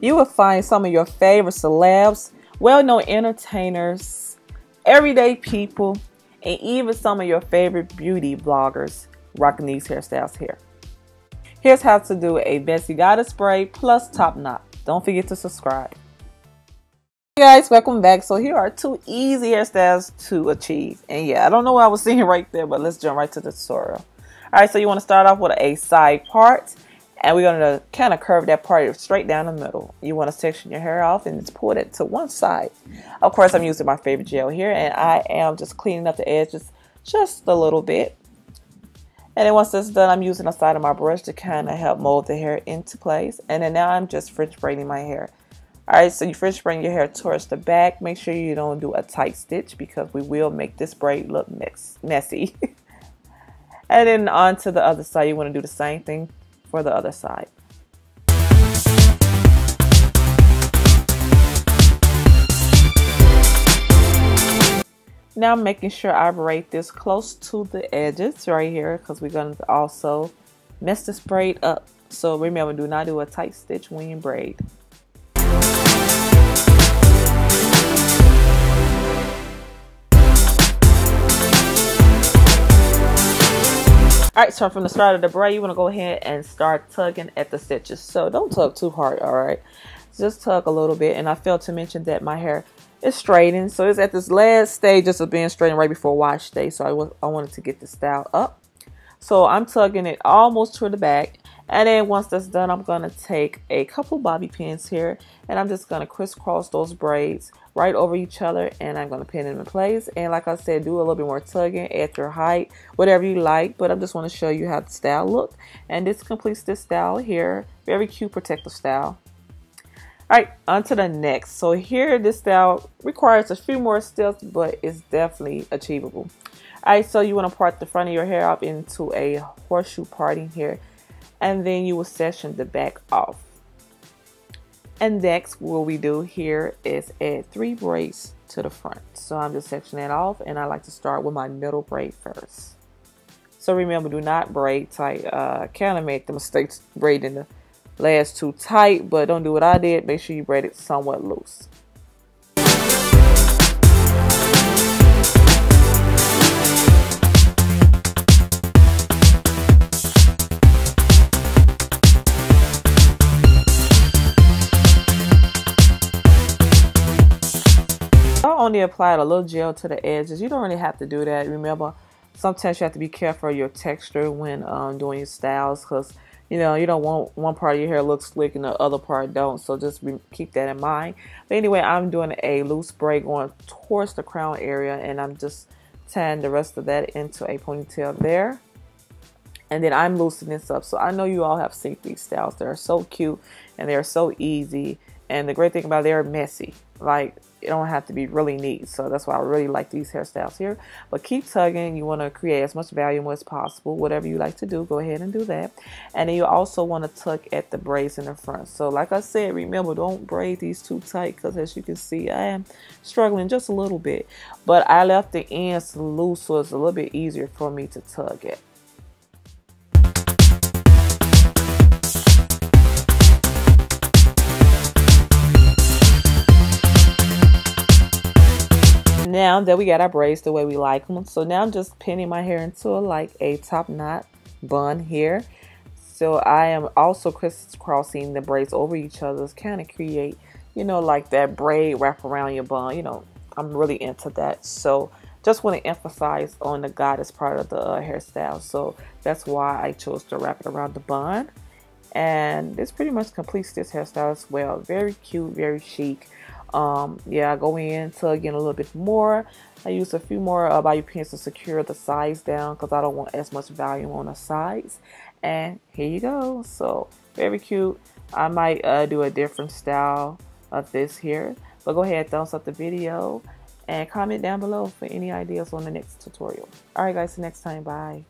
You will find some of your favorite celebs, well-known entertainers, everyday people, and even some of your favorite beauty bloggers rocking these hairstyles here. Here's how to do a Messy Goddess braid plus top knot. Don't forget to subscribe. Hey guys, welcome back. So here are two easy hairstyles to achieve. And yeah, I don't know what I was seeing right there, but let's jump right to the tutorial. Alright, so you want to start off with a side part. And we're going to kind of curve that part straight down the middle. You want to section your hair off and just pull it to one side. Of course, I'm using my favorite gel here. And I am just cleaning up the edges just a little bit. And then once that's done, I'm using the side of my brush to kind of help mold the hair into place. And then now I'm just French braiding my hair. Alright, so you French braid your hair towards the back. Make sure you don't do a tight stitch because we will make this braid look mess messy. and then on to the other side, you want to do the same thing for the other side. Now I'm making sure I braid this close to the edges right here because we're going to also mess this braid up. So remember, do not do a tight stitch when you braid. Alright, so from the start of the braid, you want to go ahead and start tugging at the stitches. So don't tug too hard, alright? Just tug a little bit. And I failed to mention that my hair is straightened. So it's at this last stage just of being straightened right before wash day. So I, was, I wanted to get the style up. So I'm tugging it almost to the back. And then once that's done, I'm going to take a couple bobby pins here. And I'm just going to crisscross those braids right over each other. And I'm going to pin them in place. And like I said, do a little bit more tugging at your height, whatever you like. But I just want to show you how the style look. And this completes this style here. Very cute protective style. Alright, on to the next. So here this style requires a few more steps, but it's definitely achievable. Alright, so you want to part the front of your hair up into a horseshoe parting here. And then you will section the back off. And next, what we do here is add three braids to the front. So I'm just sectioning it off, and I like to start with my middle braid first. So remember, do not braid tight. Uh, kind of make the mistake braiding the last too tight, but don't do what I did. Make sure you braid it somewhat loose. Only applied a little gel to the edges. You don't really have to do that. Remember, sometimes you have to be careful of your texture when um, doing your styles because you know, you don't want one part of your hair look slick and the other part don't. So just keep that in mind. But anyway, I'm doing a loose braid going towards the crown area and I'm just tying the rest of that into a ponytail there. And then I'm loosening this up. So I know you all have seen these styles. They're so cute and they're so easy. And the great thing about it, they're messy. Like it don't have to be really neat. So that's why I really like these hairstyles here. But keep tugging. You want to create as much volume as possible. Whatever you like to do, go ahead and do that. And then you also want to tuck at the braids in the front. So like I said, remember, don't braid these too tight because as you can see, I am struggling just a little bit. But I left the ends loose so it's a little bit easier for me to tug at. Now that we got our braids the way we like them, so now I'm just pinning my hair into a, like a top knot bun here. So I am also crisscrossing the braids over each other to kind of create, you know, like that braid wrap around your bun. You know, I'm really into that. So just want to emphasize on the goddess part of the uh, hairstyle. So that's why I chose to wrap it around the bun. And this pretty much completes this hairstyle as well. Very cute, very chic. Um, yeah, I go in, tug in a little bit more. I use a few more uh, bobby pins to secure the sides down because I don't want as much volume on the sides. And here you go. So very cute. I might uh, do a different style of this here. But go ahead, thumbs up the video and comment down below for any ideas on the next tutorial. Alright guys, see next time. Bye.